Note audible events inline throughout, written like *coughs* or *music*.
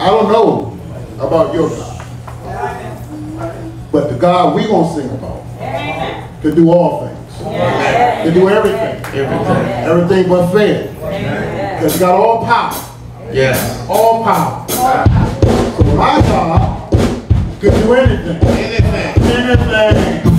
I don't know about your God. But the God we gonna sing about can do all things. Can do everything. Everything. Everything but fail. Because he got all power. Yes. All power. So my God can do anything. Anything. Anything.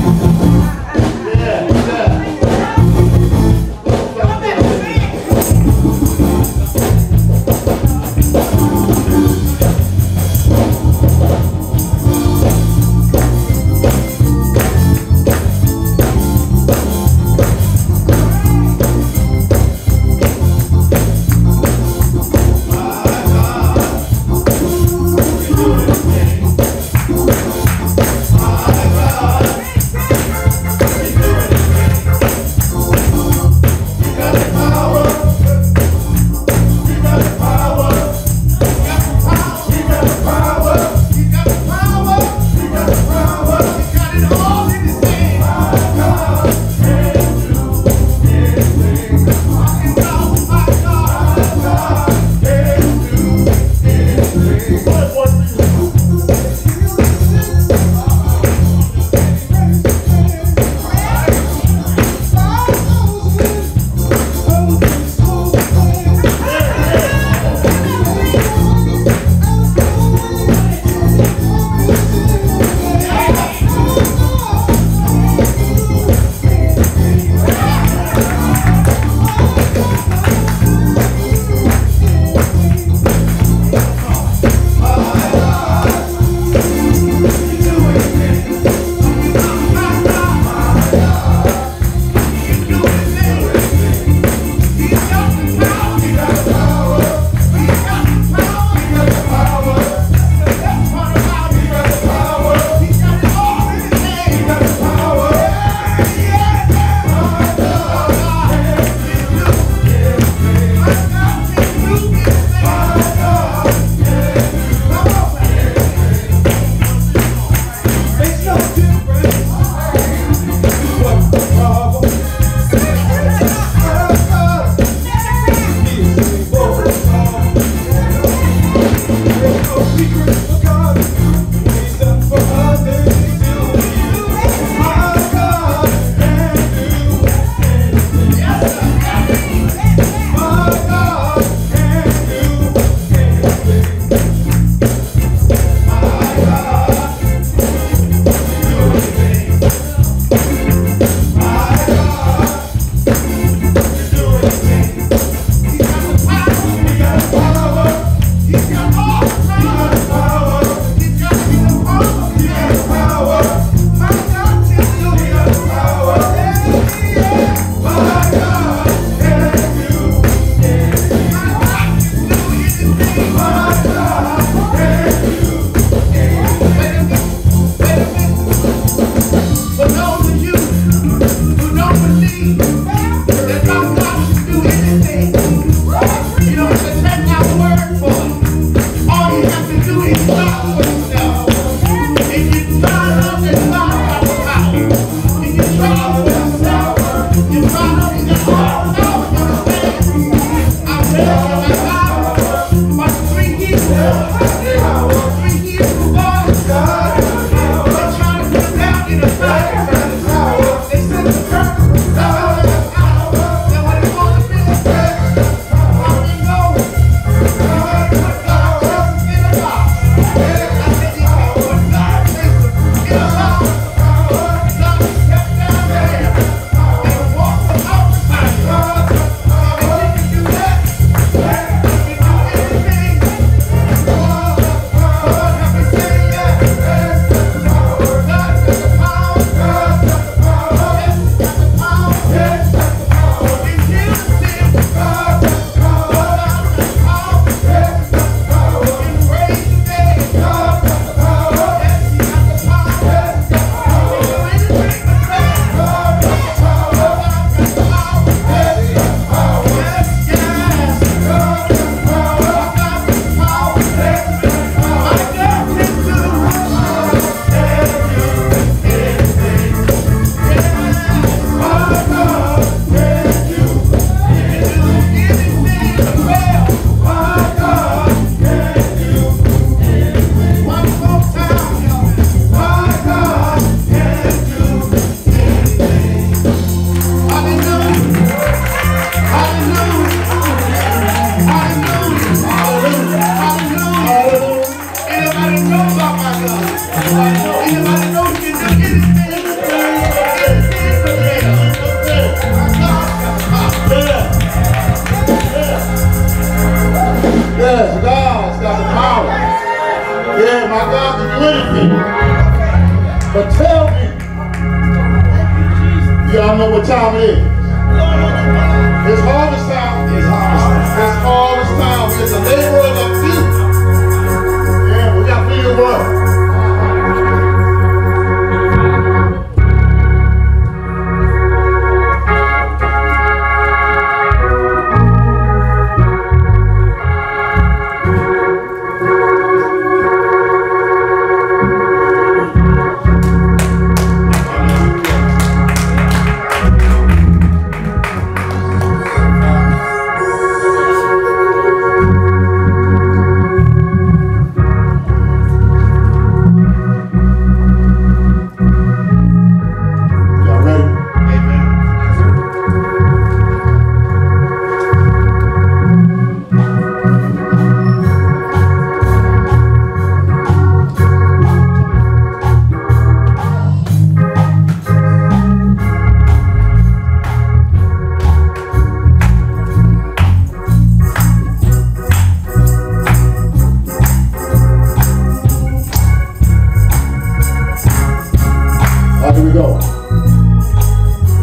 All right, here we go.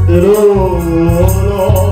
Hello, Lord.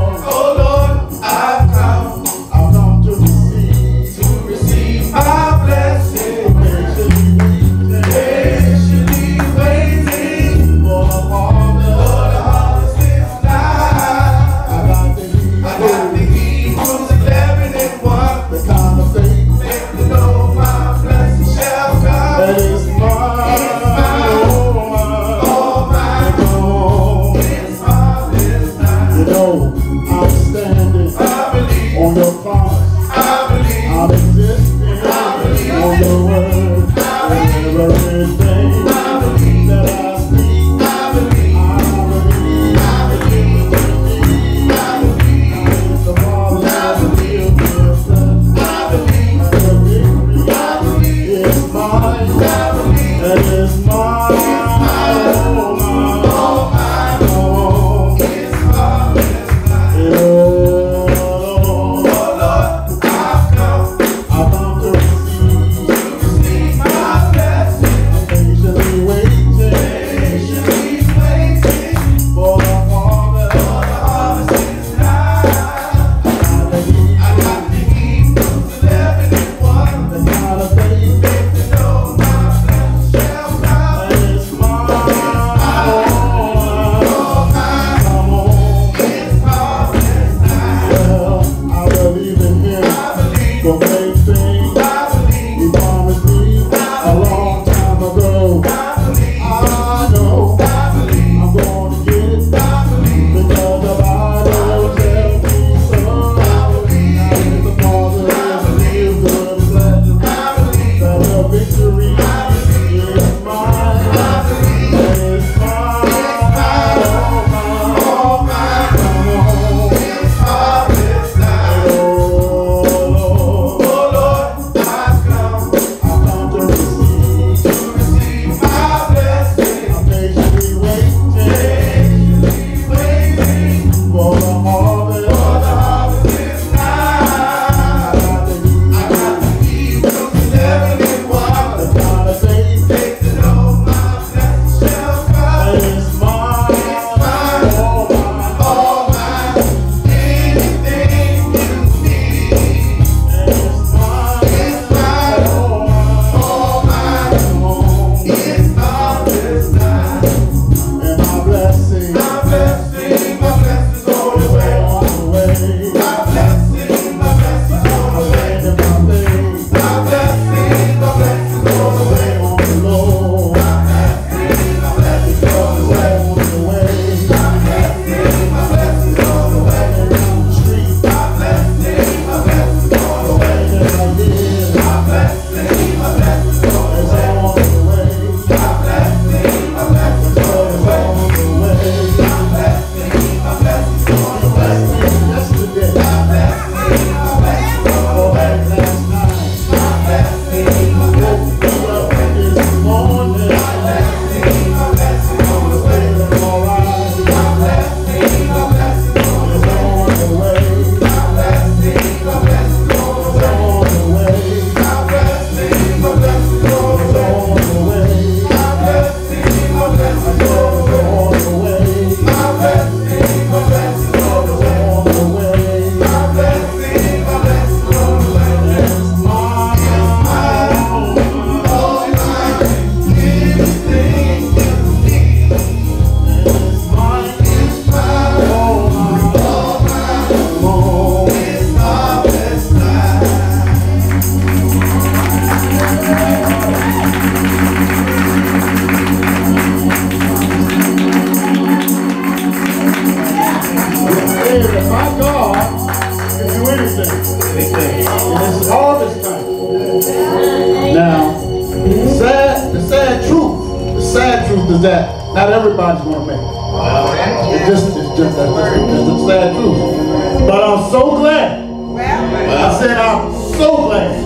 Glad. I said, I'm so glad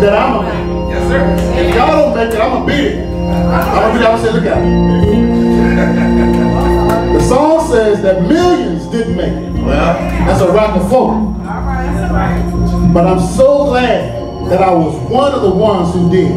that I'm a man. Yes, sir. If y'all don't make it, I'm gonna beat it. I'm gonna beat it. I'm gonna say, look at it. *laughs* The song says that millions didn't make it. Well, That's a rock and folk. But I'm so glad that I was one of the ones who did.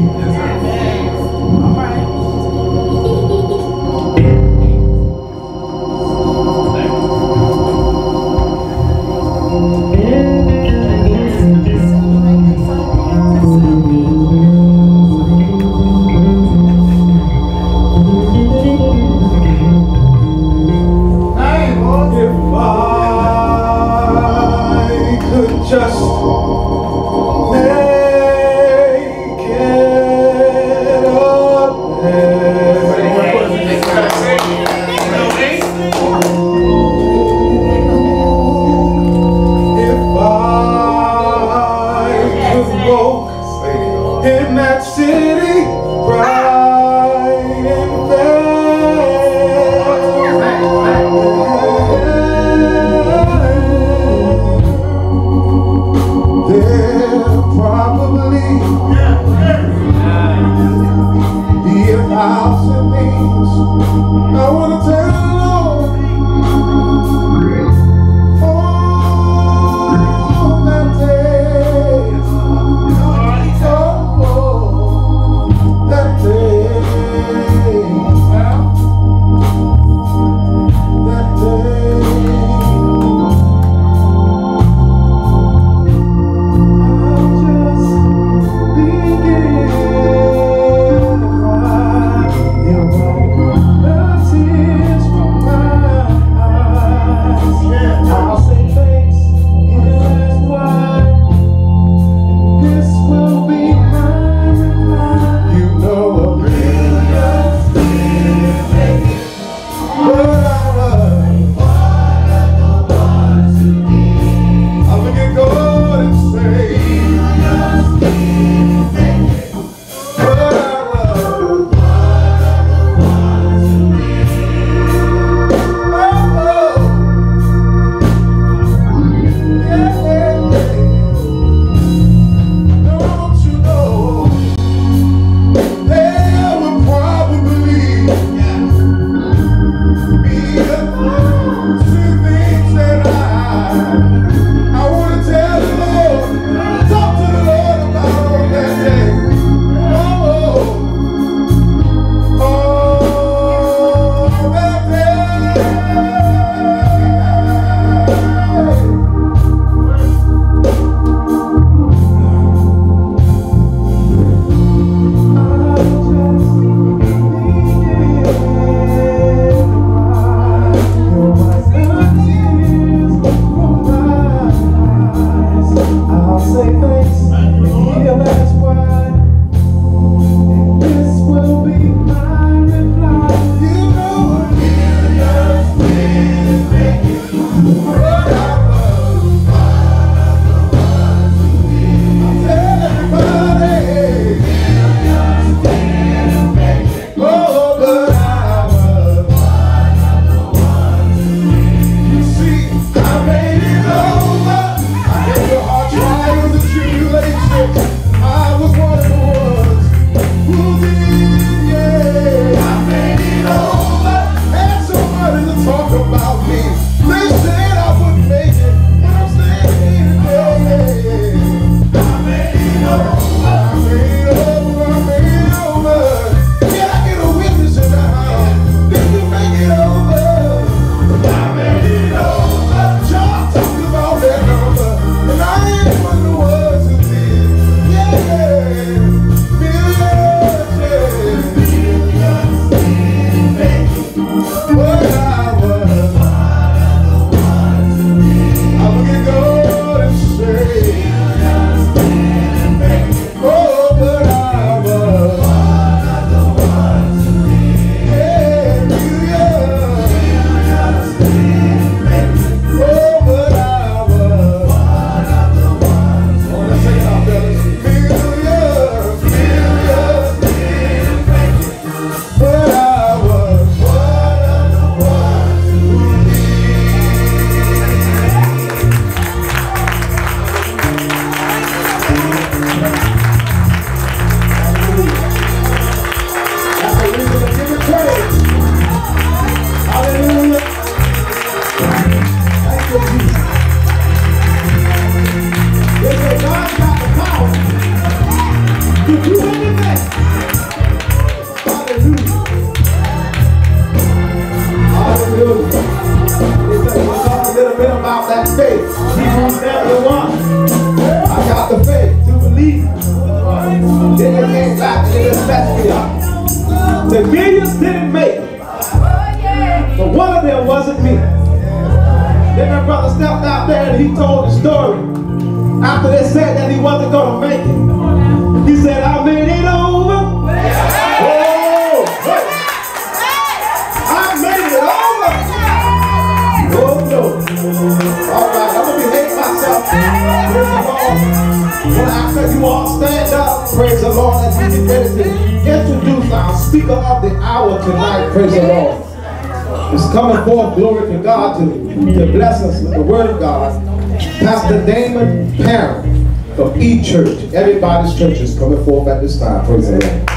Church. Everybody's church coming forth at this time, praise the Lord.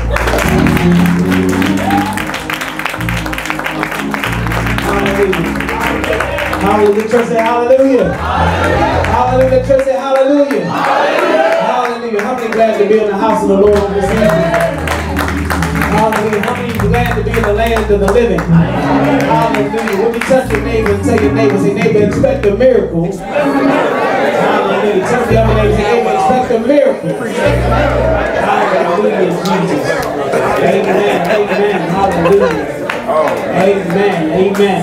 Hallelujah. Church say hallelujah. Hallelujah. Church say hallelujah. Hallelujah. How many glad to be in the house of the Lord this evening? Hallelujah. How many glad to be in the land of the living? Hallelujah. When you touch your neighbor and tell your neighbor, say, neighbor, expect a miracle. Hallelujah. Tell the other neighbor, expect a miracle. Hallelujah, Jesus. Amen. Amen. Hallelujah. Amen. Amen.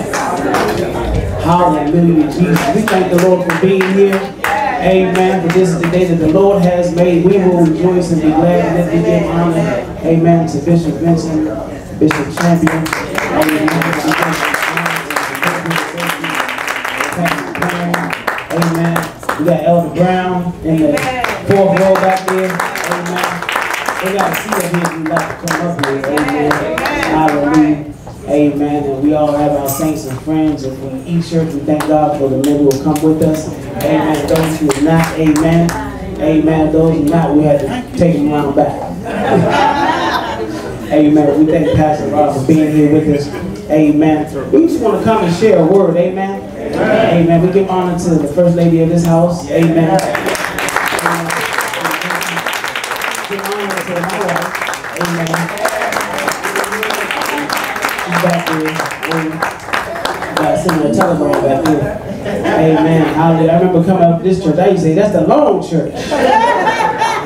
Hallelujah, Jesus. We thank the Lord for being here. Amen. For this is the day that the Lord has made. We will rejoice and be glad and let me give honor. Amen. To Bishop Vincent, Bishop Champion. Amen. Amen. We got Elder Brown in the fourth row back there. Amen. They got to see up here if like to come up here. Amen. Hallelujah. Amen. And we all have our saints and friends. And from each church, we thank God for the men who will come with us. Amen. Those who are not, amen. Amen. Those who are not, we had to take them around back. *laughs* amen. We thank Pastor Rob for being here with us. Amen. We just want to come and share a word. Amen. Amen. We give honor to the first lady of this house. Amen. Amen. Hallelujah. I remember coming up to this church. I used to say, that's the long church.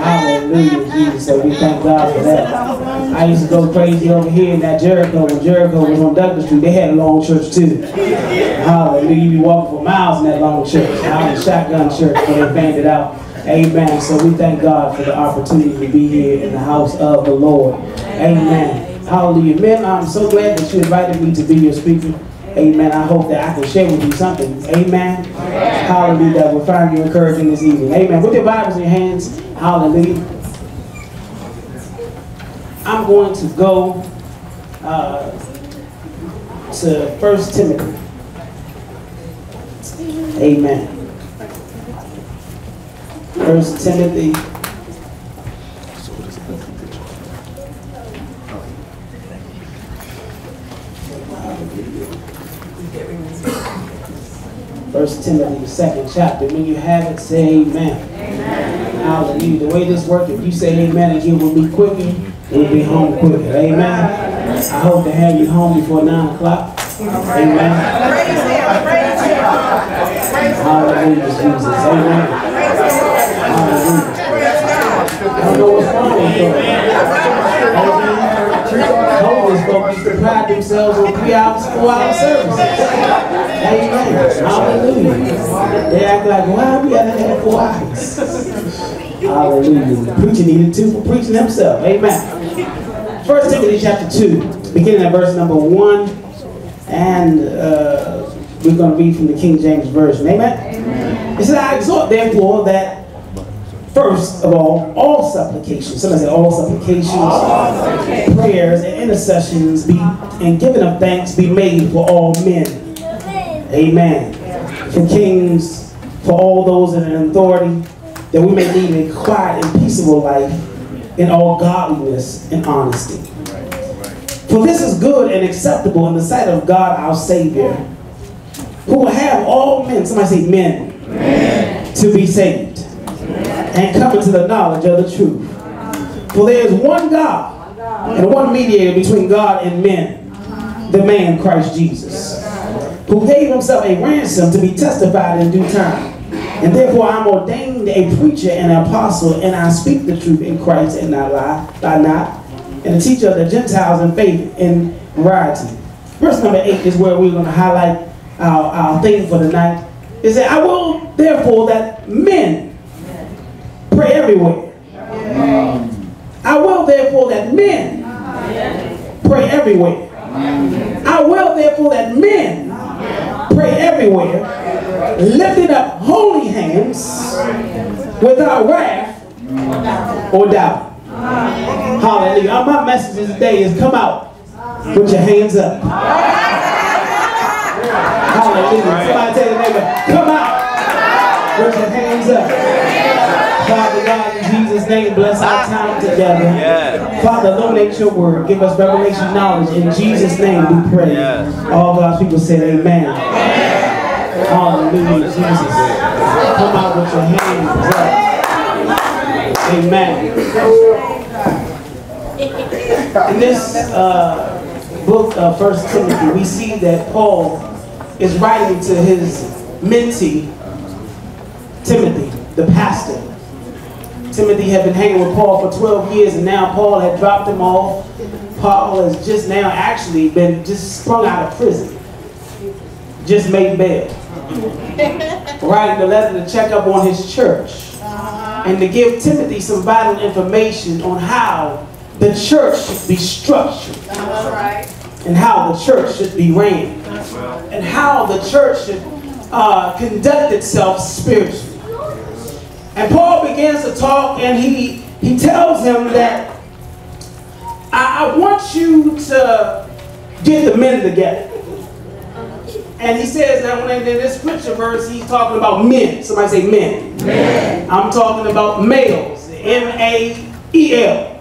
Hallelujah, Jesus. So we thank God for that. I used to go crazy over here in that Jericho. When Jericho was on Douglas Street, they had a long church too. Hallelujah. You be walking for miles in that long church. I was a shotgun church when they banged it out. Amen. So we thank God for the opportunity to be here in the house of the Lord. Amen. Hallelujah. Men, I'm so glad that you invited me to be your speaker. Amen. I hope that I can share with you something. Amen. Hallelujah. That will find you encouraging this evening. Amen. With your Bibles in your hands. Hallelujah. I'm going to go uh, to First Timothy. Amen. First Timothy. First Timothy, the second chapter. When you have it, say amen. amen. Hallelujah. The way this works, if you say amen again, we'll be quicker. We'll be home quicker. Amen. I hope to have you home before 9 o'clock. Amen. Hallelujah, Jesus. Amen. Hallelujah. I don't know what's wrong with you. Amen. Homeless used to pride themselves on three hours, four hour services. Amen. Hallelujah. They act like, why we gotta have four hours? Hallelujah. Preacher needed two for preaching himself. Amen. First Timothy chapter 2, beginning at verse number 1. And uh, we're going to read from the King James Version. Amen. Amen. It says, I exhort therefore that first of all, all supplications, somebody say all supplications, all prayers and intercessions be and giving of thanks be made for all men. Amen. For kings, for all those in authority, that we may lead a quiet and peaceable life in all godliness and honesty. For this is good and acceptable in the sight of God our Savior, who will have all men, somebody say men, men. to be saved come into the knowledge of the truth. For there is one God and one mediator between God and men, the man Christ Jesus, who gave himself a ransom to be testified in due time. And therefore I'm ordained a preacher and an apostle, and I speak the truth in Christ and not lie, lie not. and a teacher of the Gentiles in faith and variety. Verse number 8 is where we're going to highlight our, our theme for the night. It said, I will therefore that men pray everywhere. I will therefore that men pray everywhere. I will therefore that men pray everywhere, lifting up holy hands without wrath or doubt. Hallelujah. My message today is come out with your hands up. *laughs* Hallelujah. Somebody tell the neighbor, come out with your hands up. Father God, in Jesus' name, bless our time together. Father, illuminate your word. Give us revelation knowledge. In Jesus' name we pray. All God's people said amen. Hallelujah, Jesus. Come out with your hands up. Amen. In this uh, book of First Timothy, we see that Paul is writing to his mentee, Timothy, the pastor. Timothy had been hanging with Paul for 12 years, and now Paul had dropped him off. Paul has just now actually been just sprung out of prison, just made bail. *laughs* Writing the letter to check up on his church. And to give Timothy some vital information on how the church should be structured. And how the church should be ran. And how the church should uh, conduct itself spiritually. And Paul begins to talk and he, he tells him that I, I want you to get the men together. And he says that when in this scripture verse, he's talking about men. Somebody say men. Men. I'm talking about males. M-A-E-L.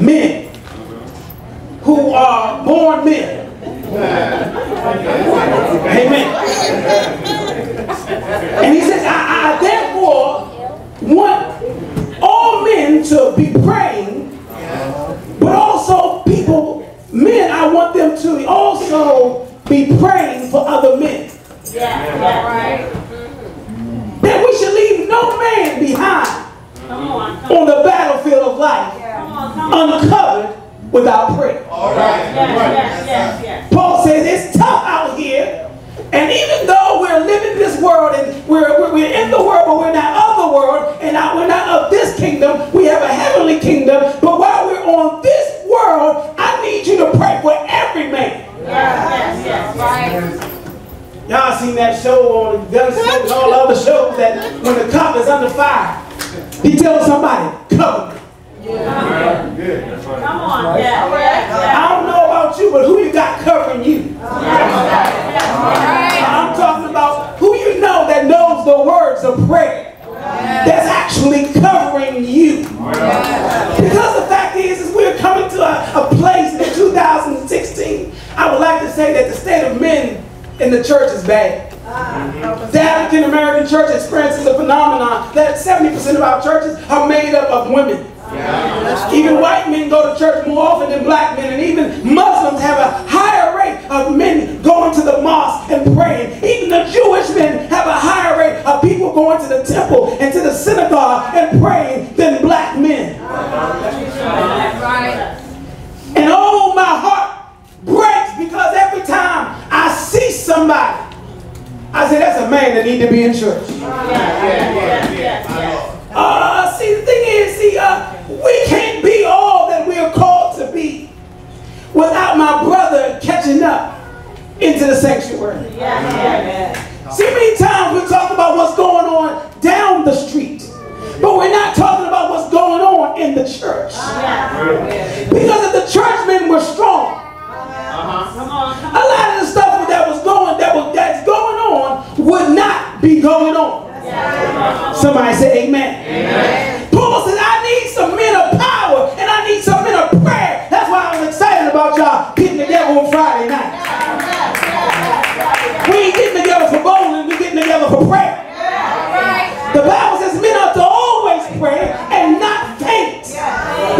Men. Who are born men. Amen. And he says, I, I therefore want all men to be praying, but also people, men, I want them to also be praying for other men. yeah That we should leave no man behind on the battlefield of life uncovered without prayer. Paul says it's tough out here. And even though we're living this world and we're, we're, in the world, but we're not of the world, and not, we're not of this kingdom, we have a heavenly kingdom. But while we're on this world, I need you to pray for every man. Yes, yes, right. Y'all seen that show on Gunsmoke and all other shows that when the cop is under fire, he tells somebody, cover me. Come on, yeah. I don't know about you, but who you got covering you? I'm talking about who you know that knows the words of prayer that's actually covering you. Because the fact is, is we're coming to a, place in 2016. I would like to say that the state of men in the church is bad. The African American church experiences a phenomenon that 70% of our churches are made up of women. Even white men go to church more often than black men, and even Muslims have a higher rate of men going to the mosque and praying. Even the Jewish men have a higher rate of people going to the temple and to the synagogue and praying than black men. And oh, my heart breaks because every time I see somebody, I say that's a man that need to be in church. Uh, see, the thing is, see, uh, we can't be all that we are called to be without my brother catching up into the sanctuary. See, many times we talk about what's going on down the street, but we're not talking about what's going on in the church. Because if the churchmen were strong, a lot of the stuff that was going that was that's going on would not be going on. Somebody say amen. Paul says, I some men of power and I need some men of prayer. That's why I'm excited about y'all getting together on Friday night. We ain't getting together for bowling, we're getting together for prayer. The Bible says men ought to always pray and not faint.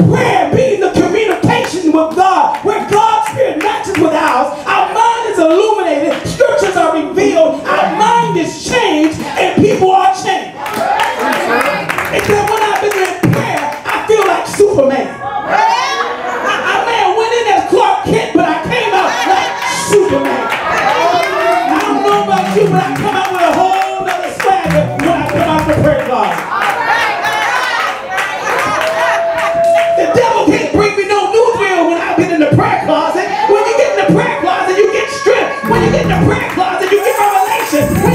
Prayer being the communication with God, where God's spirit matches with ours. Our mind is illuminated, scriptures are revealed, our mind is changed, and people are changed.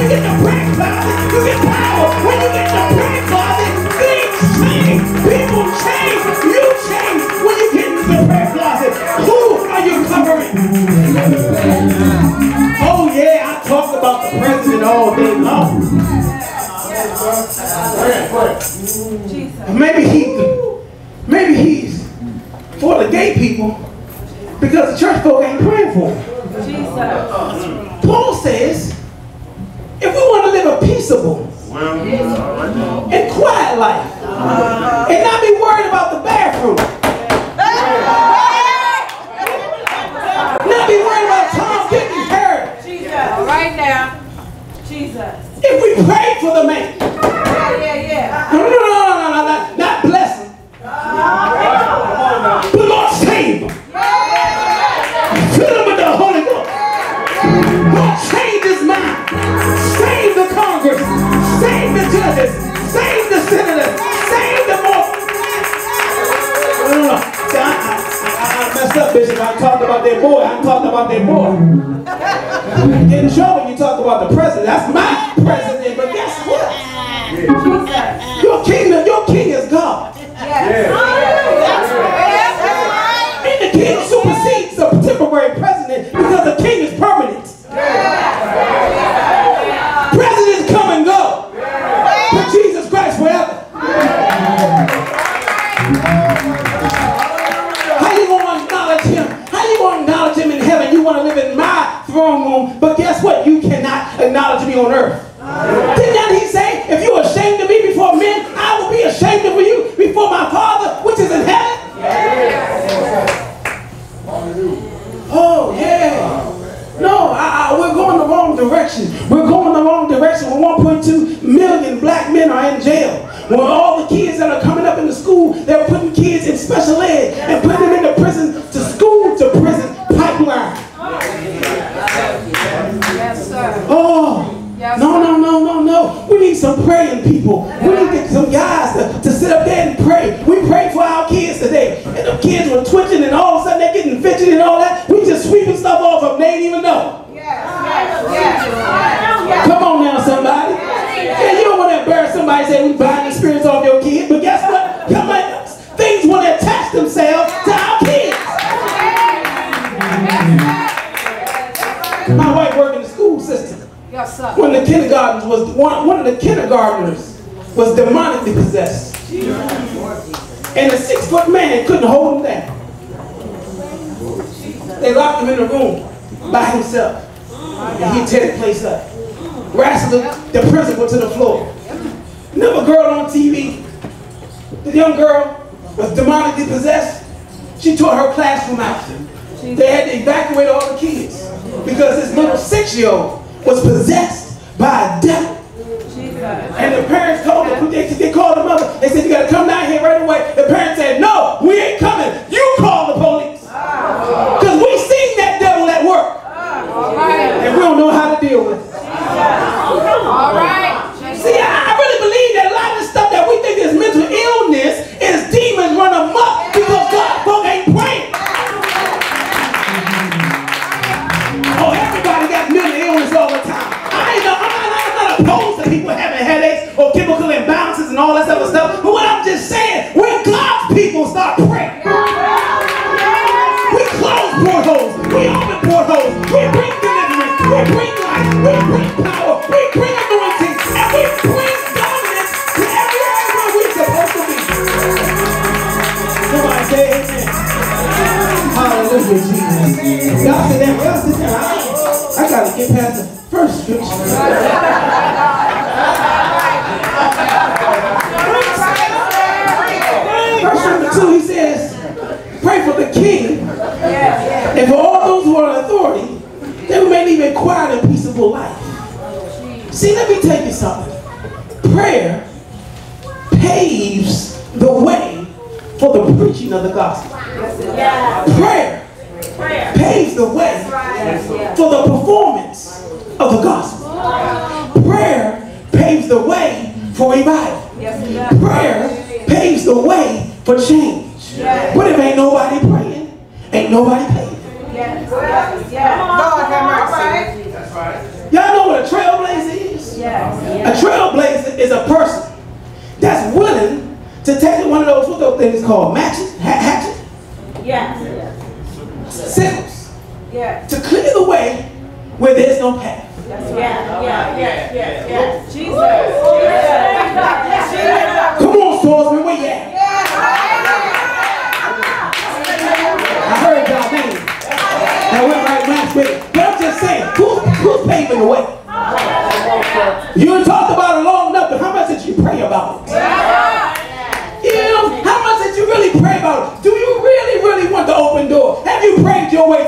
get the prayer closet, you get power. When you get the prayer closet, things change. People change. You change when you get into the prayer closet. Who are you covering? Oh yeah, I talk about the president all day long. Maybe he, maybe he's for the gay people because the church folk ain't praying for him. About that boy. In trouble when you talk about the president. That's my kids were twitching and all of a sudden they're getting fidgety and all that. We just sweeping stuff off of them. They didn't even know. Yes, yes, yes. Come on now, somebody. Yeah, you don't want to embarrass somebody and say we bind the spirits off your kid. But guess what? Come on. Things want to attach themselves to our kids. My wife worked in the school system. Yes, sir. One of the kindergartens was one, one of the kindergartners was demonically possessed. And a six foot man couldn't hold. They locked him in a room by himself. And he tear the place up. Wrestled the, the principal to the floor. Another girl on TV, the young girl was demonically possessed. She tore her classroom out. They had to evacuate all the kids because this little six-year-old was possessed by a devil. And the parents told them, they, they called the mother. They said, you got to come down here right away. The parents said, no, we ain't coming. You I, I gotta get past the first scripture. Verse number two, he says, pray for the king and for all those who are in authority, that we may live a quiet and peaceable life. See, let me tell you something. The way for the performance of the gospel. Prayer paves the way for revival. Prayer paves the way for change. But if ain't nobody praying, ain't nobody paying. God have mercy. Y'all know what a trailblazer is? A trailblazer is a person that's willing to take one of those, what those things called, matches, ha- hatchets, sickles, yes. to clear the way where there's no path. That's right. Yeah, yeah, yeah, yeah, yeah. Jesus. Jesus. Yeah. Come on, swordsman, where you at? I heard y'all name. That went right last week. But I'm just saying, who who's paving the way? You talked about a Lord.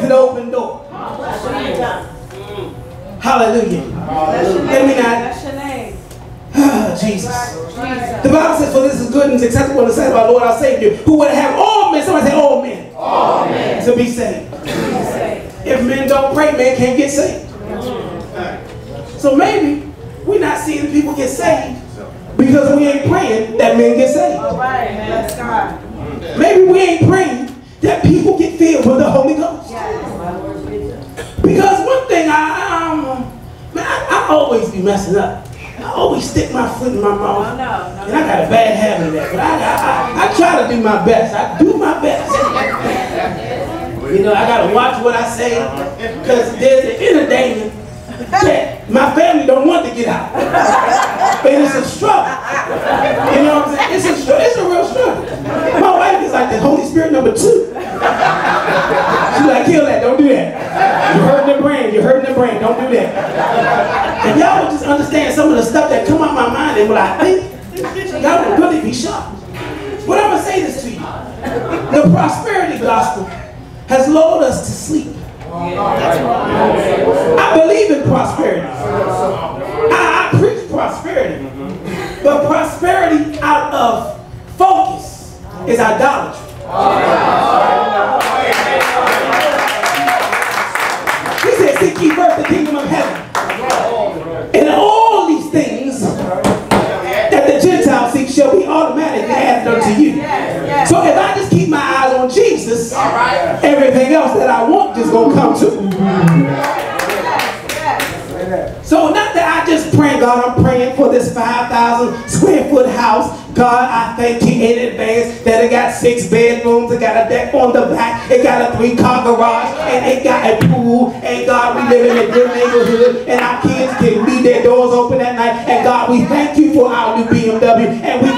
To the open door. Hallelujah. Let me not your. *sighs* Jesus. The Bible says, For this is good and acceptable in the sight of our Lord our Savior, who would have all men, somebody say all men, all men. to be saved. If men don't pray, men can't get saved. So maybe we're not seeing people get saved because we ain't praying that men get saved. All right, man. Let's go. Maybe we ain't praying that people get filled with the Holy Ghost. Because one thing I, um, man, I, I always be messing up. I always stick my foot in my mouth. No, no, no. And I got a bad habit of that, but I, I, I, I try to do my best. I do my best. You know, I gotta watch what I say, because there's an danger that my family don't want to get out. And it's a struggle. You know what I'm saying? It's a. It's a real struggle. My wife is like the Holy Spirit number two. She's like, kill that, don't do that. You're hurting the brain, you're hurting the brain, don't do that. And y'all would just understand some of the stuff that come out my mind and what I think, y'all would really be shocked. But I'm gonna say this to you. The prosperity gospel has lulled us to sleep. I believe in prosperity. I, I preach prosperity. But prosperity out of focus is idolatry. I want just gonna come to. So not that I just pray, God, I'm praying for this 5,000 square foot house. God, I thank you in advance that it got six bedrooms, it got a deck on the back, it got a three car garage, and it got a pool. And God, we live in a good neighborhood, and our kids can leave their doors open at night. And God, we thank you for our new BMW, and we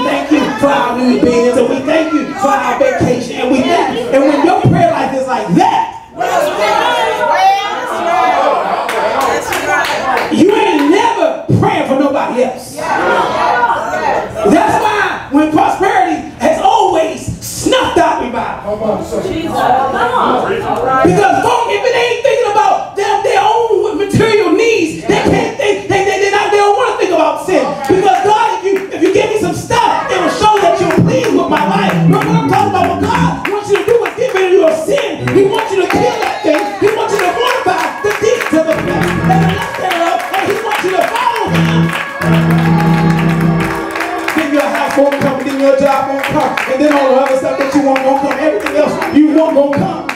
want won't come.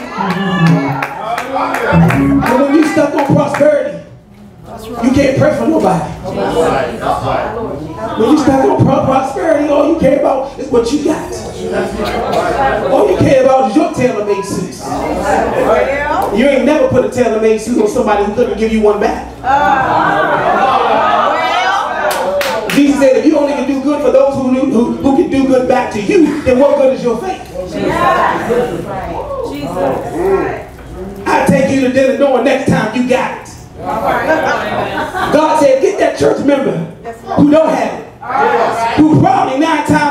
And when you stuck on prosperity, you can't pray for nobody. When you stuck on pro- prosperity, all you care about is what you got. All you care about is your tailor-made suits. You ain't never put a tailor-made suit on somebody who couldn't give you one back. Jesus said, if you only can do good for those who, who, who can do good back to you, then what good is your faith? I take you to dinner knowing next time you got it. God said, get that church member who don't have it, who probably nine times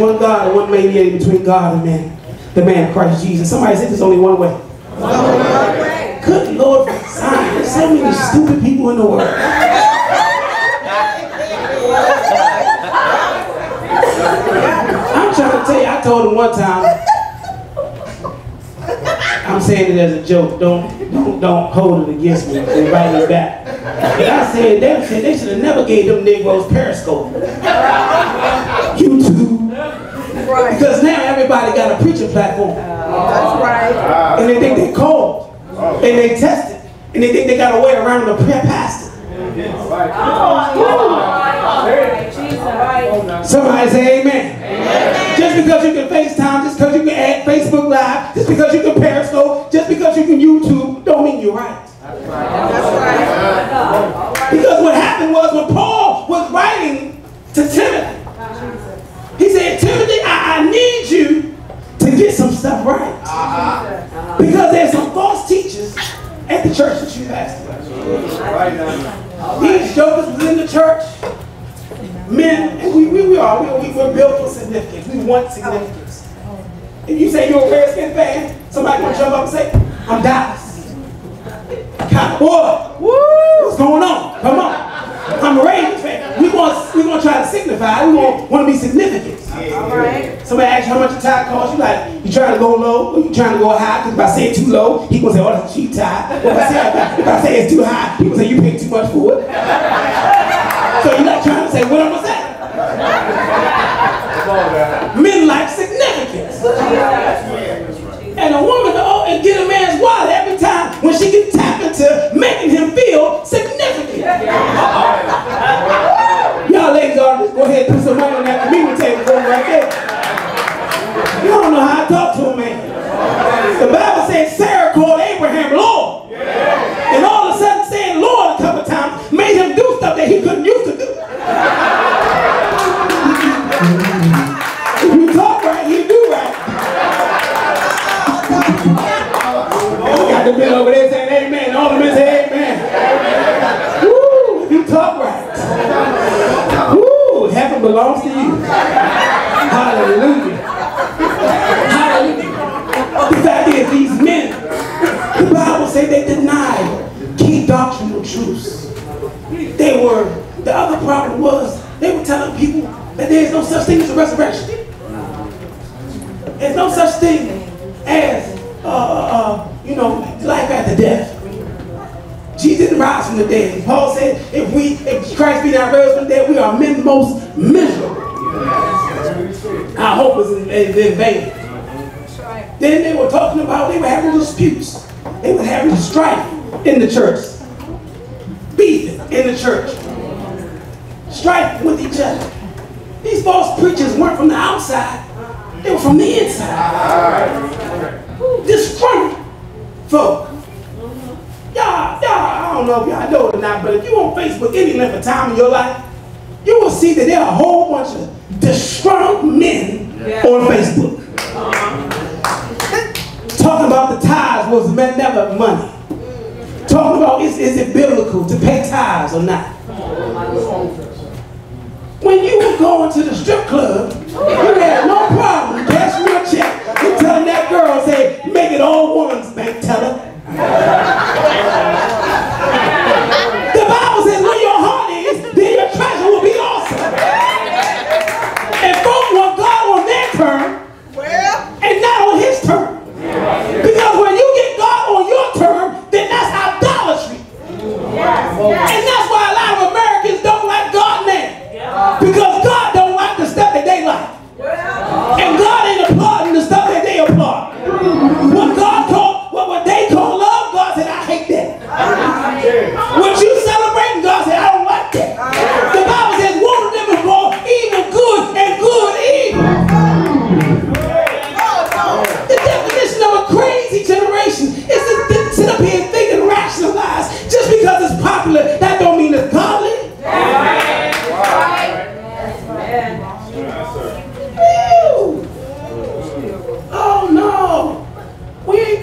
One God and one mediator between God and man. The man Christ Jesus. Somebody said there's only one way. Good Lord. There's so many stupid people in the world. I'm trying to tell you, I told him one time. I'm saying it as a joke. Don't don't don't hold it against me. Invite me back. But I said they they should have never gave them Negroes Periscope. YouTube. Because now everybody got a preaching platform. Oh, that's right. Ah. And they think they called. And they tested. And they think they got a way around the pastor. Somebody say amen. Just because you can FaceTime, just because you can add Facebook Live, just because you can Periscope, just because you can YouTube, don't mean you're right. That's right. That's right. Because what happened was when Paul was writing to Timothy, he said, Timothy, I, need you to get some stuff right. Uh-huh. Because there's some false teachers at the church that you pastor. Right now. These jokers was in the church. Men, and we, we, we are, we, we, we're built for significance. We want significance. If you say you're a Redskin fan, somebody gonna jump up and say, I'm Dallas. Cowboy, woo, what's going on? Come on. I'm a Ravens fan. We want, we gonna try to signify. We want, want to be significant. Somebody asks you how much a tie costs. You like, you trying to go low or you trying to go high? Because if I say it too low, he gonna say, oh, that's a cheap tie. If I say, if I say it's too high, he gonna say you paid too much for it. So you're not trying to say what I'm gonna say. Men like significance. And a woman to oh, and get a man's wallet every time when she can tap into making him feel significant. Y'all ladies ought to just go ahead and put some money on that community table. for the other problem was, they were telling people that there is no such thing as a resurrection. There's no such thing as, uh, uh, you know, life after death. Jesus didn't rise from the dead. Paul said, if we, if Christ be not raised from the dead, we are men most miserable. Our hope is in, is in vain. Then they were talking about, they were having disputes. They were having strife in the church. Beefing in the church. Strife with each other. These false preachers weren't from the outside. They were from the inside. Disgruntled folk. Y'all, y'all, I don't know if y'all know it or not, but if you on Facebook any length of time in your life, you will see that there are a whole bunch of disgruntled men on Facebook. Talking about the tithes was meant never money. Talking about is, is it biblical to pay tithes or not?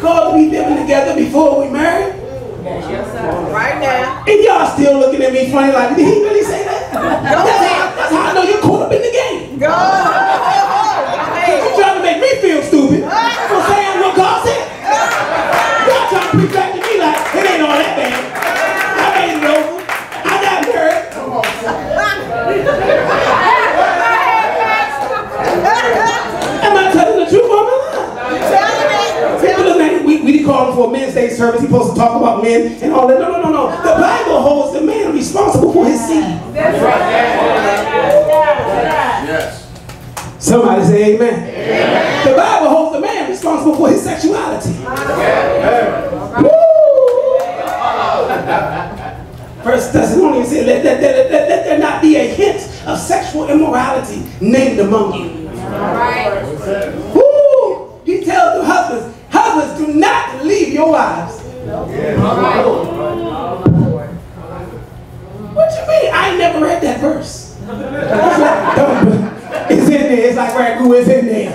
called to be living together before we married? Yes, sir. Right now. And y'all still looking at me funny like, did he really say that? that's, how, that's how I know you're caught up in the game. God. We, we call him for a men's day service. He's supposed to talk about men and all that. No, no, no, no. The Bible holds the man responsible for his seed. Yes. Somebody say amen. The Bible holds the man responsible for his sexuality. Woo! First Thessalonians said, let, let, let, let, let there not be a hint of sexual immorality named among you. Woo! He tells the husbands, husbands, do your wives. What you mean? I ain't never read that verse. It's like, it's in there. It's like ragu. It's in there.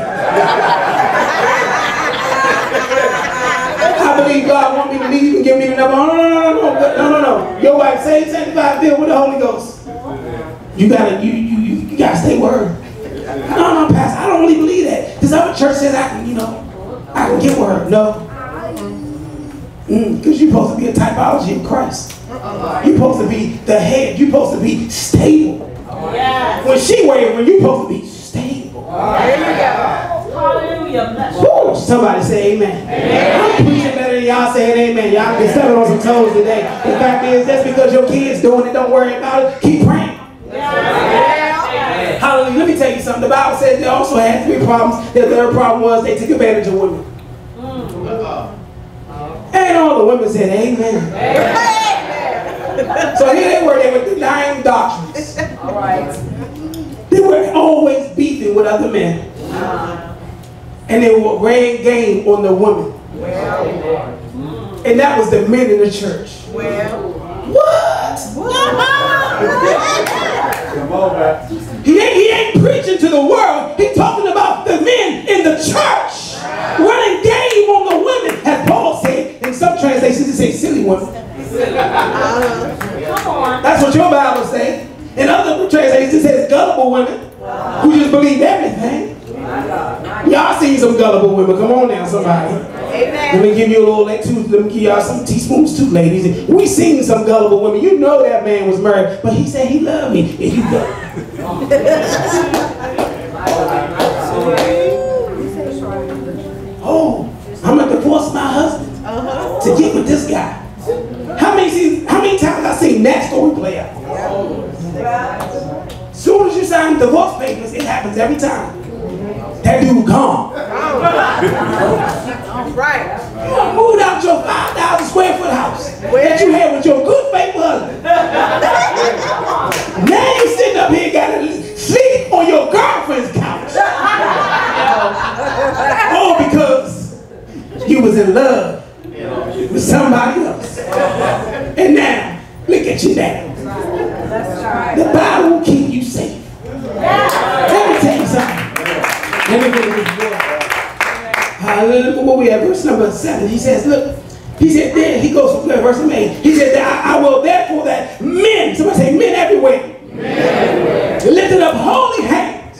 I believe God want me to leave and give me the number. No, no, no, no, no, no, no, no. Your wife saved, sanctified, filled with the Holy Ghost. You gotta, you, you, you, you gotta stay word. No, no, Pastor, I don't really believe that. This other church says I can, you know, I can get word. No. Mm, because you're supposed to be a typology of Christ. You're supposed to be the head. You're supposed to be stable. When she wavering, you're supposed to be stable. Woo! Somebody say amen. I'm preaching better than y'all saying amen. Y'all can stepping on some toes today. The fact is, that's because your kids doing it. Don't worry about it. Keep praying. Hallelujah. Let me tell you something. The Bible says they also had three problems. The third problem was they took advantage of women. And all the women said amen. So here they were. They were denying doctrines. They were always beefing with other men. Uh-huh. And they were rain game on the women. And that was the men in the church. Well, What? Come on, man. He ain't, he ain't preaching to the world. He's talking about the men in the church. Running game on the women. As Paul said, in some translations, it says silly women. Uh-huh. That's what your Bible says. In other translations, it says gullible women who just believe everything. Y'all seen some gullible women. Come on now, somebody. Let me give you a little, like, two, let me give y'all some teaspoons too, ladies. We seen some gullible women. You know that man was married, but he said he loved me. And you go. *laughs* Oh, I'm gonna divorce my husband to get with this guy. How many see, how many times I seen that story play out? Soon as you sign divorce papers, it happens every time. That dude gone. Right. You moved out your 5,000 square foot house that you had with your good faithful husband. now you sitting up here got to sleep on your girlfriend's couch. *laughs* All because you was in love with somebody else. And now, look at you now. The Bible will keep you safe. Let me tell you something. Let me get this word. Hallelujah. What we at? Verse number seven. He says, look, he said, then he goes from there, verse number eight. He said, I, I will therefore that men, somebody say men everywhere, lifted up holy hands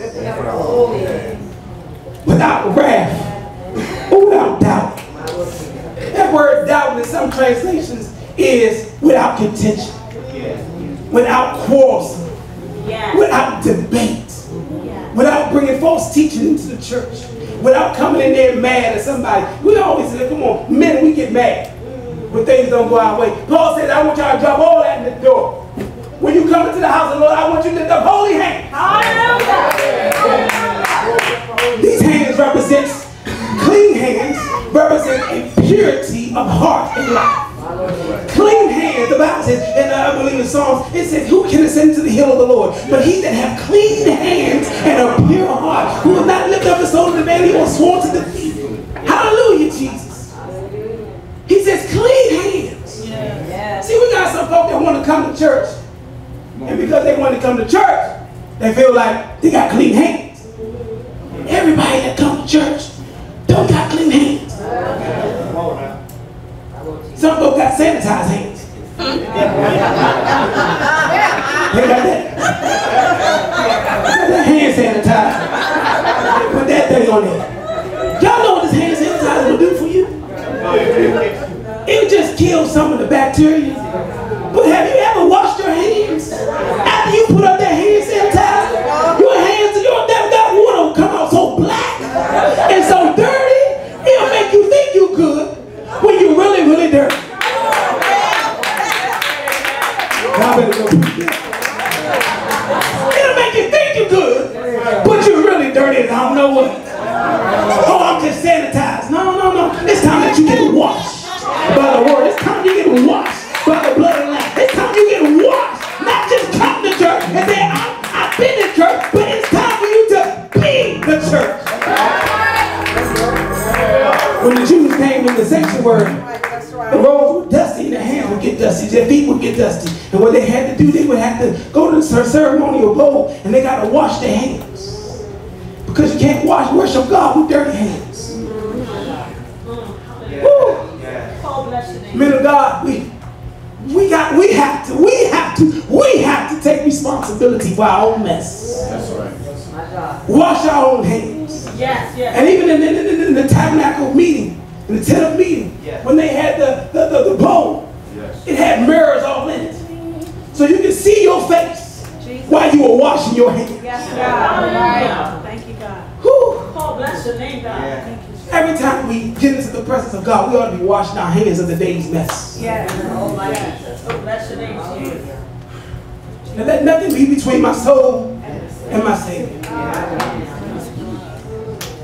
without wrath or without doubt. That word doubt in some translations is without contention, without quarrelsome, without debate, without bringing false teaching into the church, without coming in there mad at somebody. We always say, come on, men, we get mad when things don't go our way. Paul said, I want y'all to drop all that in the door. When you come into the house of the Lord, I want you to lift up holy hands. These hands represent clean hands, represent a purity of heart and life. Clean hands, the Bible says, and uh, I believe in Psalms, it says, Who can ascend to the hill of the Lord? But he that have clean hands and a pure heart, who will not lift up his soul to the man he was sworn to defeat. Hallelujah, Jesus. He says, Clean hands. See, we got some folk that want to come to church. And because they want to come to church, they feel like they got clean hands. Everybody that come to church don't got clean hands. Some folks got sanitized hands. They got that. that hand sanitizer. Put that thing on there. Y'all know what this hand sanitizer will do for you? It just kill some of the bacteria. But have you ever washed your hands? After you put up that hand know what. Oh, I'm just sanitized. No, no, no. It's time that you get washed by the word. It's time you get washed by the blood of the Lamb. It's time you get washed. Not just come to church and say, I've been to church, but it's time for you to be the church. When the Jews came in the sanctuary, the roads were dusty and their hands would get dusty, their feet would get dusty. And what they had to do, they would have to go to the ceremonial bowl and they got to wash their hands. Because you can't wash, worship God with dirty hands. Woo. Men of God, we we got we have to we have to we have to take responsibility for our own mess. That's right. Wash our own hands. Yes, yes. And even in, in, in, in the tabernacle meeting, in the tent of meeting, when they had the, the, the, the bowl, it had mirrors all in it. So you can see your face while you were washing your hands. Yes, God. Right. Thank you, God. Whew. Oh, bless your name, God. Thank you. Every time we get into the presence of God, we ought to be washing our hands of the day's mess. Yes. Oh, my Jesus. Oh, bless your name, Jesus. And let nothing be between my soul and my Savior.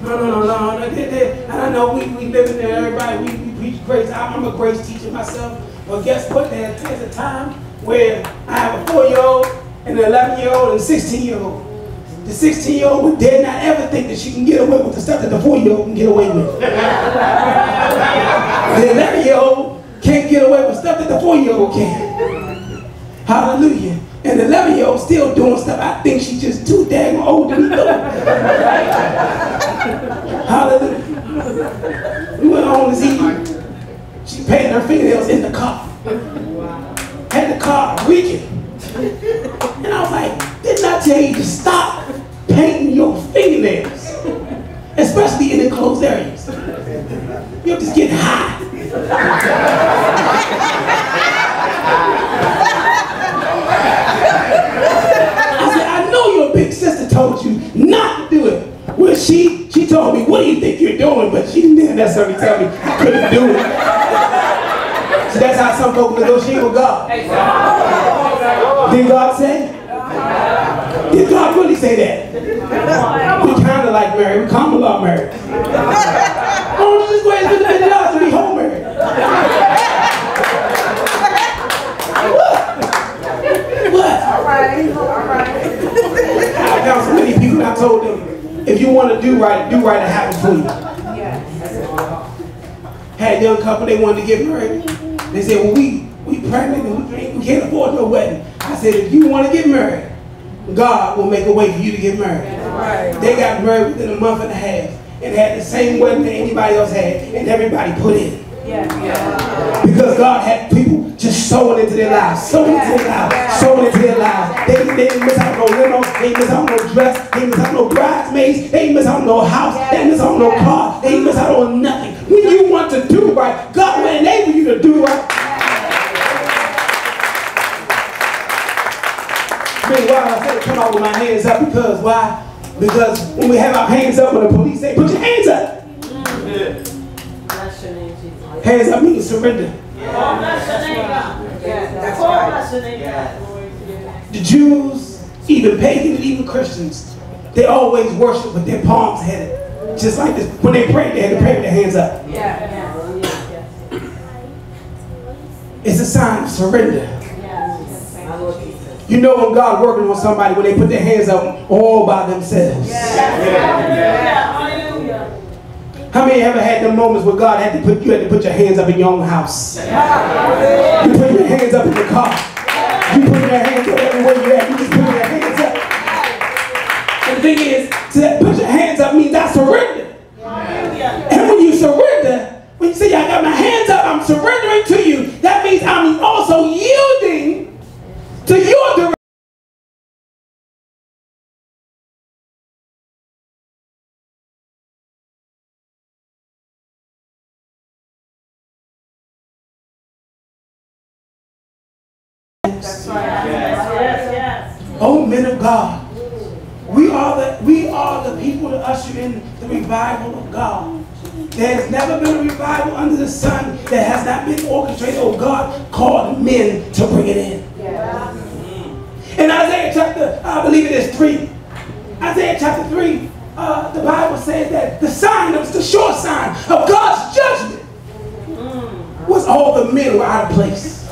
No, no, no, no. no. They- they- And I know we, we live in there, everybody, we, we preach grace. I'm I'm a grace teacher myself. But guess what? There's a time where I have a four-year-old, and an 11-year-old, and a 16-year-old. The 16-year-old would dare not ever think that she can get away with the stuff that the four-year-old can get away with. *laughs* The 11-year-old can't get away with stuff that the four-year-old can. Hallelujah. And the 11 year old still doing stuff I think she's just too dang old to be doing. *laughs* Hallelujah. We went on this evening. She painted her fingernails in the car. Had the car reeking. And I was like, didn't I tell you to stop painting your fingernails? Especially in enclosed areas. You're just getting high. I said, I know your big sister told you not to do it. Well, she she told me, what do you think you're doing? But she didn't necessarily tell me I couldn't do it. So that's how some folks negotiate with God. Did God say? Did God really say that? We kind of like Mary. We common law married. Oh, go ahead and spend the dollars to be home married. What? All right. All right. I found so many people I told them, if you want to do right, do right and happen for you. Yes. Had a young couple, they wanted to get married. They said, well, we, we pregnant and we, we can't afford no wedding. I said, if you want to get married, God will make a way for you to get married. Right. They got married within a month and a half and had the same wedding that anybody else had and everybody put in. Yes. Because God had people just sowing into their lives, sowing into their lives, sowing into their lives. They, they didn't miss out on no limo, they didn't miss out on no dress, they didn't miss out on no bridesmaids, they didn't miss out on no house, they didn't miss out on no car, they didn't miss out on nothing. When you want to do right, God will enable you to do right. Meanwhile, I said come out with my hands up because why? Because when we have our hands up, when the police say, put your hands up. Your. Hands up means surrender. Bless your name, God. Yes. That's right. bless your name, God. Glory to your name. The Jews, even pagans, even Christians, they always worship with their palms headed. Just like this. When they pray, they had to pray with their hands up. Yes, It's a sign of surrender. yes. My Lord Jesus. You know when God working on somebody when they put their hands up all by themselves. How many ever had the moments where God had to put you had to put your hands up in your own house? You put your hands up in the car. You put your hands up everywhere you at. You just put your hands up. And the thing is, to put your hands up means I surrender. And when you surrender, when you said, I got my hands up, I'm surrendering to you. That means I'm also yielding to your direction. Oh, men of God, we are the we are the people to usher in the revival of God. There has never been a revival under the sun that has not been orchestrated. Oh, God called men to bring it in. In Isaiah chapter, I believe it is three. Isaiah chapter three, uh, the Bible says that the sign, was the sure sign of God's judgment, was all the men were out of place.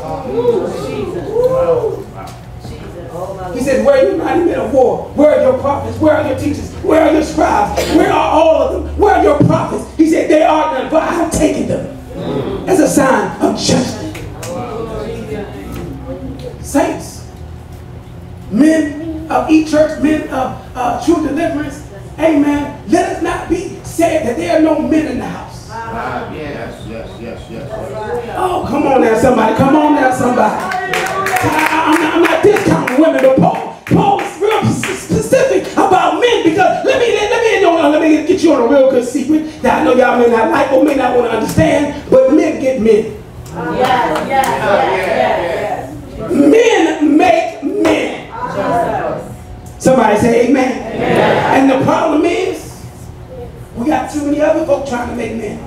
He said, Where are you mighty men of war? Where are your prophets? Where are your teachers? Where are your scribes? Where are all of them? Where are your prophets? He said, They are none, but I have taken them as a sign of judgment. Saints, men of each church, men of uh, true deliverance, amen. Let us not be said that there are no men in the house. Yes, yes, yes, yes. Oh, come on now, somebody. Come on now, somebody. I, am not, I'm not discounting women, but Paul, Paul is real specific about men because let me let, let me know, let me get you on a real good secret that I know y'all may not like or may not want to understand, but men get men. Yes, yes, yes, yes. Men make men. Somebody say amen. And the problem is, we got too many other folk trying to make men.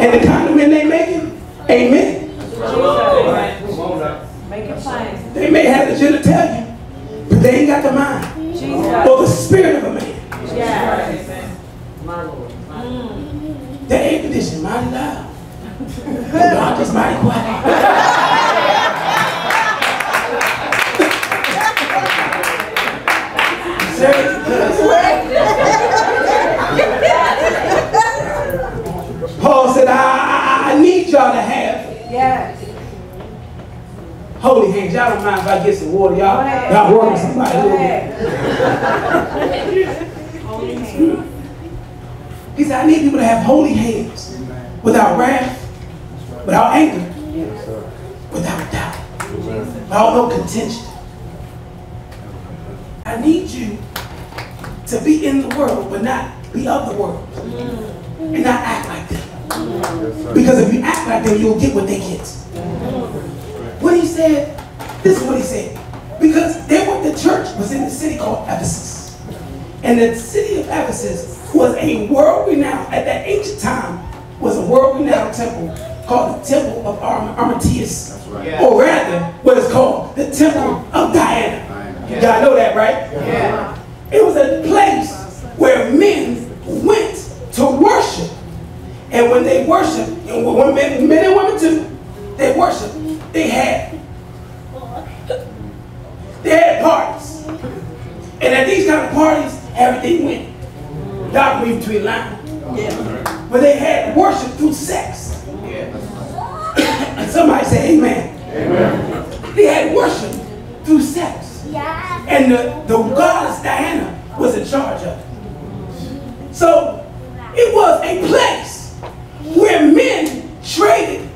And the kind of men they making, amen. Make it. They may have the genitalia, but they ain't got the mind Jesus. or the spirit of a man. Yes. My Lord. The air conditioning mighty loud. The dark is mighty quiet. *laughs* *laughs* Paul said, I, I, I need y'all to have Yes. holy hands. Y'all don't mind if I get some water. Y'all, y'all working somebody a Go little bit. ahead. Holy hand. He said, I need people to have holy hands without wrath, without anger, without doubt, without no contention. I need you to be in the world, but not be of the world. And not act like them. Because if you act like them, you'll get what they get. What he said, this is what he said. Because they were, the church was in the city called Ephesus. And the city of Ephesus was a world-renowned, at that ancient time, was a world-renowned temple called the Temple of Arm- Armatius. Or rather, what is called the Temple of Diana. Y'all know that, right? Yeah. It was a place where men went to worship. And when they worshiped, and when men, men and women too, they worshiped, they had they had parties. And at these kind of parties, everything went. Y'all read between lines. But they had worship through sex. and *coughs* somebody say amen. Amen. They had worship through sex. And the, the goddess Diana was in charge of it. So it was a place where men traded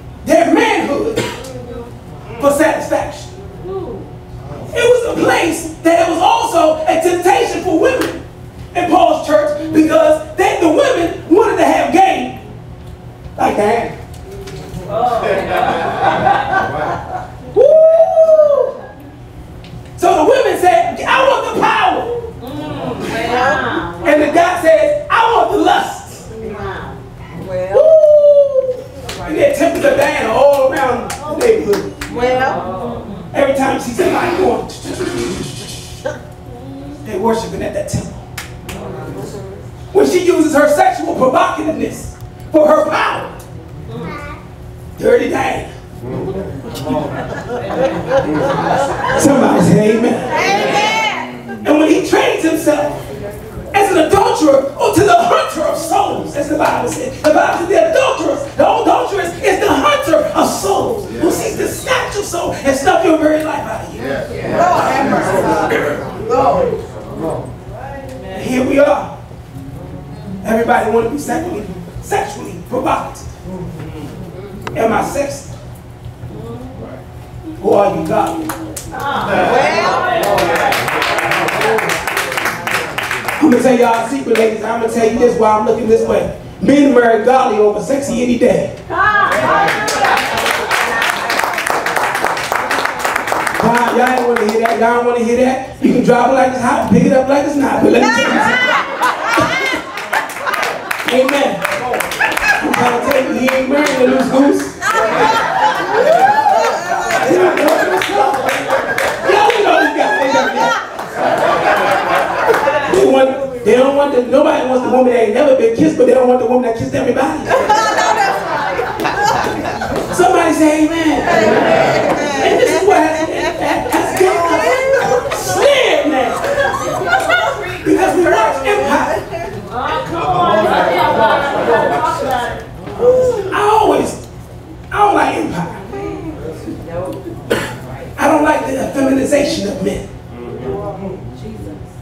feminization of men.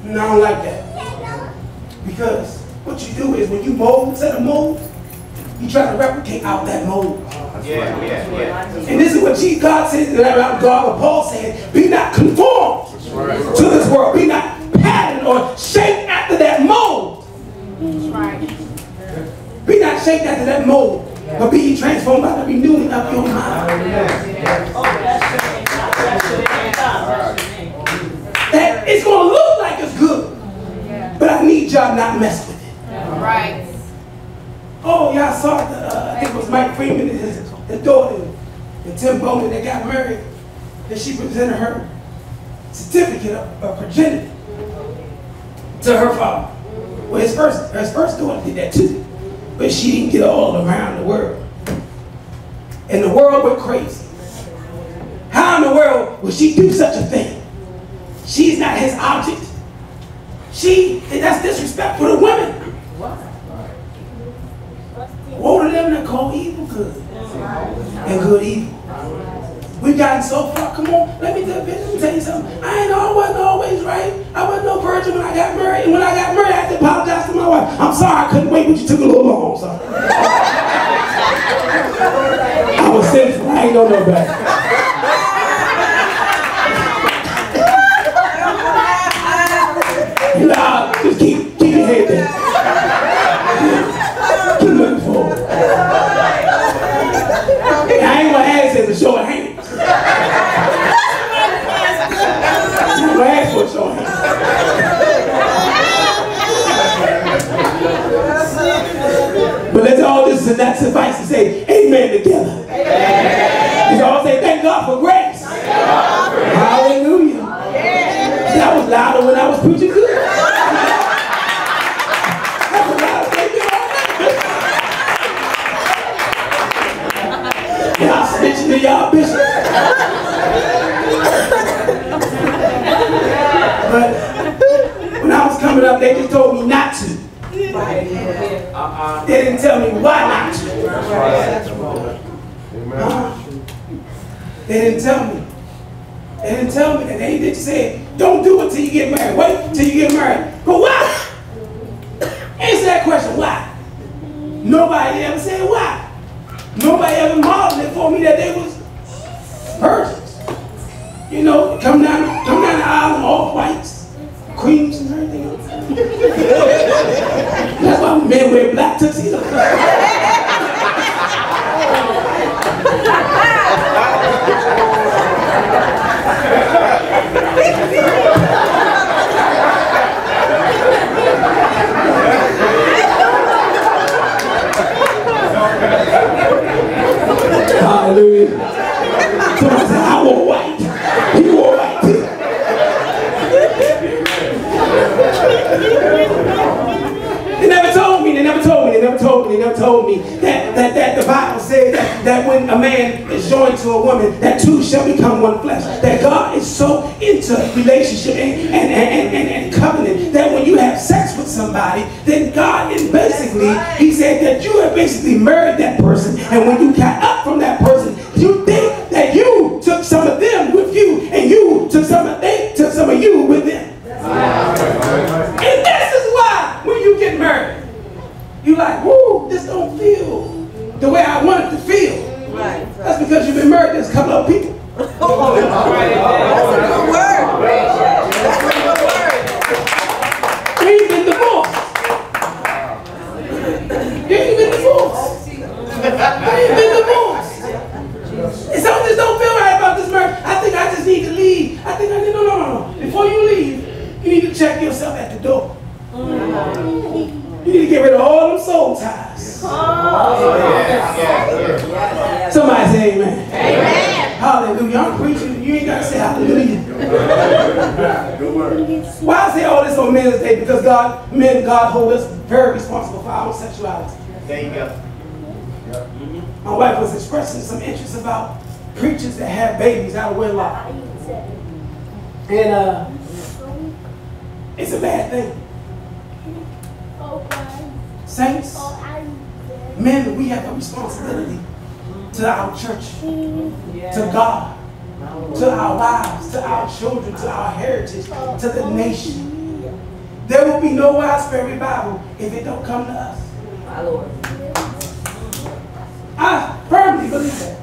No, I don't like that. Because what you do is when you mold, set a mold, you try to replicate out that mold. Yeah, yeah, yeah. And this is what Jesus, God said, God, what Paul said, be not conformed to this world. Be not patterned or shaped after that mold. Be not shaped after that mold, but be ye transformed by the renewing of your mind. That it's going to look like it's good, but I need y'all not mess with it. Right. Oh, y'all saw the, uh, I think it was Mike Freeman and his, his daughter, and Tim Bowman, that got married, and she presented her certificate of, of virginity to her father. Well, his first, his first daughter did that too, but she didn't get all around the world. And the world went crazy. How in the world would she do such a thing? She's not his object. She, that's disrespectful to women. Woe to them that call evil good and good evil. We've gotten so far. Come on, let me, tell, let me tell you something. I ain't I wasn't always right. I wasn't no virgin when I got married. And when I got married, I had to apologize to my wife. I'm sorry I couldn't wait, but you took a little long. Sorry. *laughs* I was sinful. I ain't know no better. And that suffice to say amen together. Let's all say thank God for grace. Hallelujah. That was louder when I was preaching good. *laughs* That was louder. Thank you all right. Y'all snitching to y'all bishops. but when I was coming up, they just told me not to. They didn't tell me why not. They didn't tell me. They didn't tell me And They didn't say, don't do it till you get married. Wait till you get married. But why? Answer that question. Why? Nobody ever said why. Nobody ever modeled it for me that they was virgins. You know, come down, come down the aisle in all whites, queens and everything else. That's why men wear black tuxedos. Hallelujah. Somebody said, I wore white. He wore white too. They never told me, they never told me, they never told me, they never told me that, that, that the Bible said that, that when a man is joined to a woman, that two shall become one flesh. That God is so into relationship and, and, and, and, and covenant that when you have sex with somebody, then God is basically, he said that you have basically married that person. And when you got up from that person, you think that you took some of them with you and you took some of, they took some of you with them. And this is why when you get married, you like, whoo, this don't feel the way I want it to feel. Right. That's because you've been married to a couple of people. That's a good word. That's a good word. Ain't been divorced. You ain't been divorced. You ain't been divorced. And something just don't feel right about this marriage. I think I just need to leave. I think I need, no, no, no, no. Before you leave, you need to check yourself at the door. You need to get rid of all them soul ties. Somebody say amen. Amen. Hallelujah. I'm preaching. You ain't got to say hallelujah. Why I say all this on Men's Day? Because God, men, God hold us very responsible for our sexuality. There you go. My wife was expressing some interest about preachers that have babies out of wedlock. And uh, it's a bad thing. Saints, men, we have a responsibility to our church, to God, to our lives, to our children, to our heritage, to the nation. There will be no widespread revival if it don't come to us. My Lord. I firmly believe that.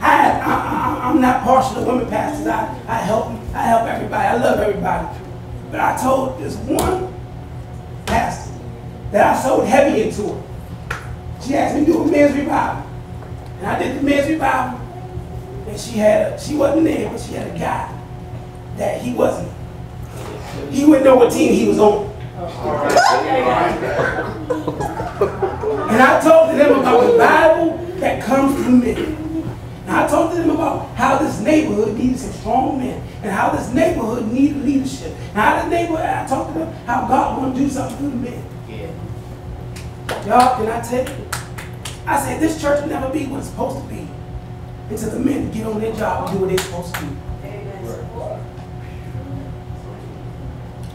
I, I, I'm not partial to women pastors. I, I help I help everybody. I love everybody. But I told this one pastor that I sold heavy into her. She asked me to do a men's revival. And I did the men's revival. And she had a, she wasn't there, but she had a guy that he wasn't. He wouldn't know what team he was on. *laughs* And I talked to them about the Bible that comes from men. And I talked to them about how this neighborhood needed some strong men and how this neighborhood needed leadership. And how the neighborhood, I talked to them how God want to do something through the men. Y'all, can I tell you? I said this church will never be what it's supposed to be until the men get on their job and do what they're supposed to do.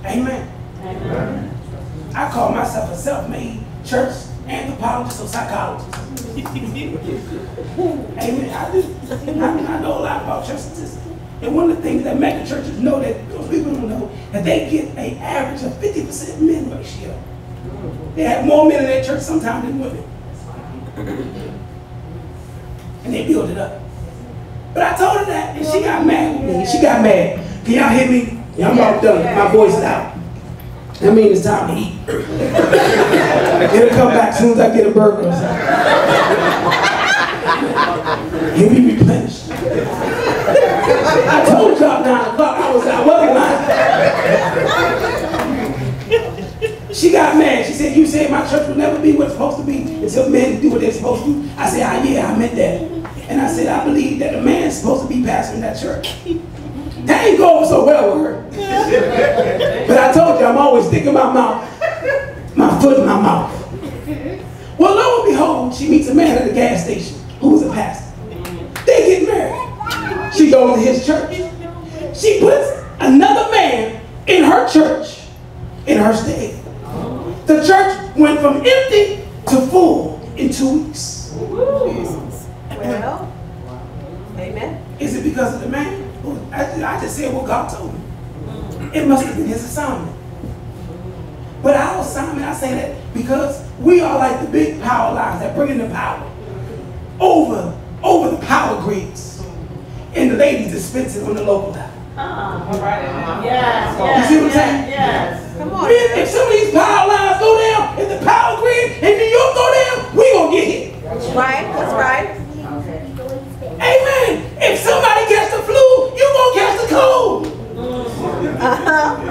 Amen. I call myself a self-made church anthropologist or psychologist. *laughs* Amen. I. I, I know a lot about churches. And one of the things that mega churches know that those people don't know that they get an average of 50% men ratio. They have more men in that church sometimes than women. And they build it up. But I told her that, and she got mad me. She got mad. Can y'all hear me? Yeah, I'm about done. My voice is out. That means it's time to eat. *laughs* It'll come back as soon as I get a burger or something. He'll be replenished. *laughs* I told y'all 9 o'clock I was out. Wasn't lying. She got mad. She said, you said my church will never be what it's supposed to be until men do what they're supposed to. I said, ah, yeah, I meant that. And I said, I believe that a man's supposed to be pastoring that church. That ain't going so well with her. But I told you, I'm always sticking my mouth, my foot in my mouth. Well, lo and behold, she meets a man at a gas station who was a pastor. They get married. She goes to his church. She puts another man in her church in her stead. The church went from empty to full in two weeks. Well, amen. Is it because of the man? I, I just said what God told me. It must have been his assignment. But our assignment, I say that because we are like the big power lines that bring in the power over, over the power grids. And the ladies dispense it on the local ah, level. Yes, You see what I'm saying? Yes. Come on. Man, if some of these power lines go down, if the power grid in New York go down, we gonna get hit. That's right. That's right. Amen. If somebody gets the flu, you gonna catch the cold. Uh-huh.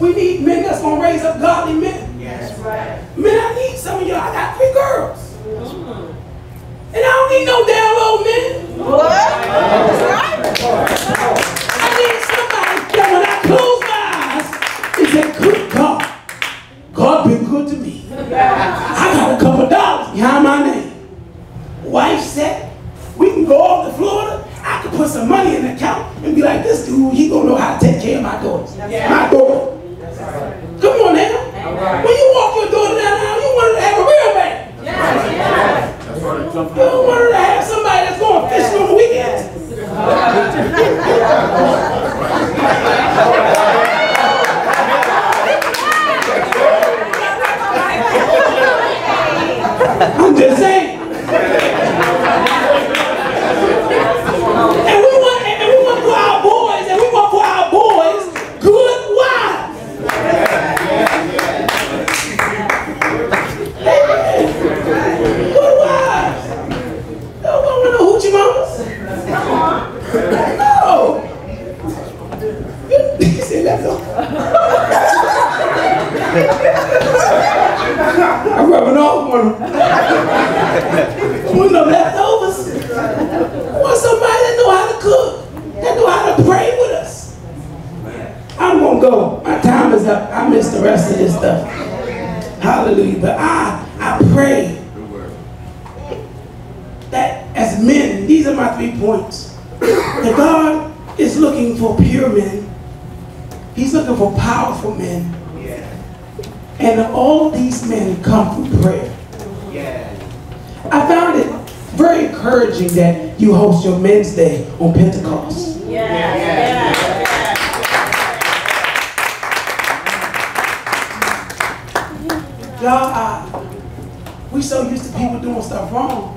We need men that's gonna raise up godly men. That's right. Man, I need some of y'all. I got three girls. And I don't need no down low men. What? That's right. I need somebody that when I close good God, God been good to me. I got a couple dollars behind my name. Wife said, we can go off to Florida. I can put some money in the account and be like, this dude, he gonna know how to take care of my daughters. My daughter. Come on now. When you walk your daughter down the aisle, you want her to have a real man. Yes. You don't want her to have somebody that's going fishing on the weekends. want I'm just. You your men's day on Pentecost. Y'all, uh, we so used to people doing stuff wrong.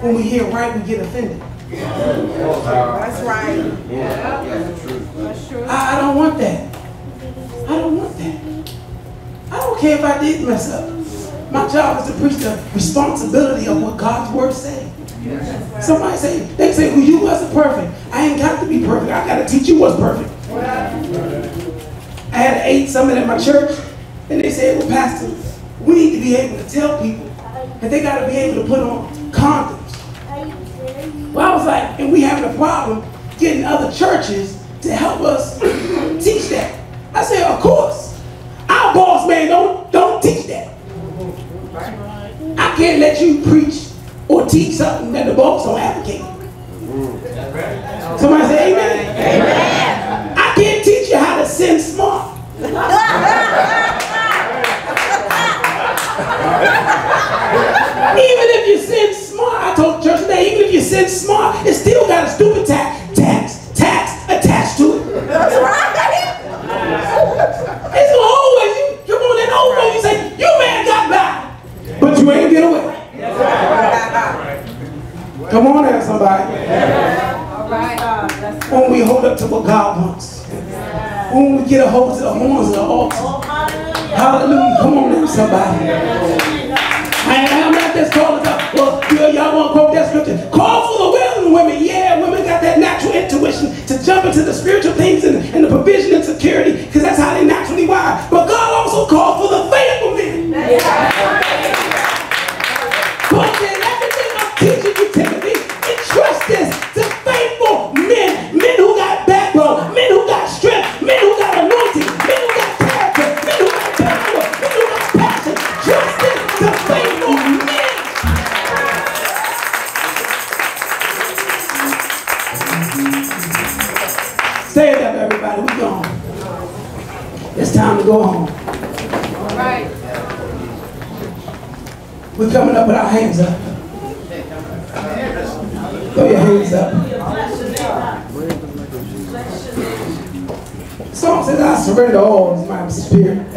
When we hear right, we get offended. That's right. Yeah. That's I, I don't want that. I don't want that. I don't care if I did mess up. My job is to preach the responsibility of what God's word says. Somebody say, they say, well, you wasn't perfect. I ain't got to be perfect. I got to teach you what's perfect. I at my church, and they said, well, Pastor, we need to be able to tell people that they got to be able to put on There, somebody. When we hold up to what God wants. When we get a hold to the horns of the altar. Oh, hallelujah. Come on somebody. I, I'm not just calling up, well, y'all want to quote that scripture. Call for the willing women. Yeah, women got that natural intuition to jump into the spiritual things and, and the provision and security, because that's how they naturally wired. But God also called for the faithful men. Paul said, We're coming up with our hands up. Throw your hands up. Song says, I surrender all is my spirit.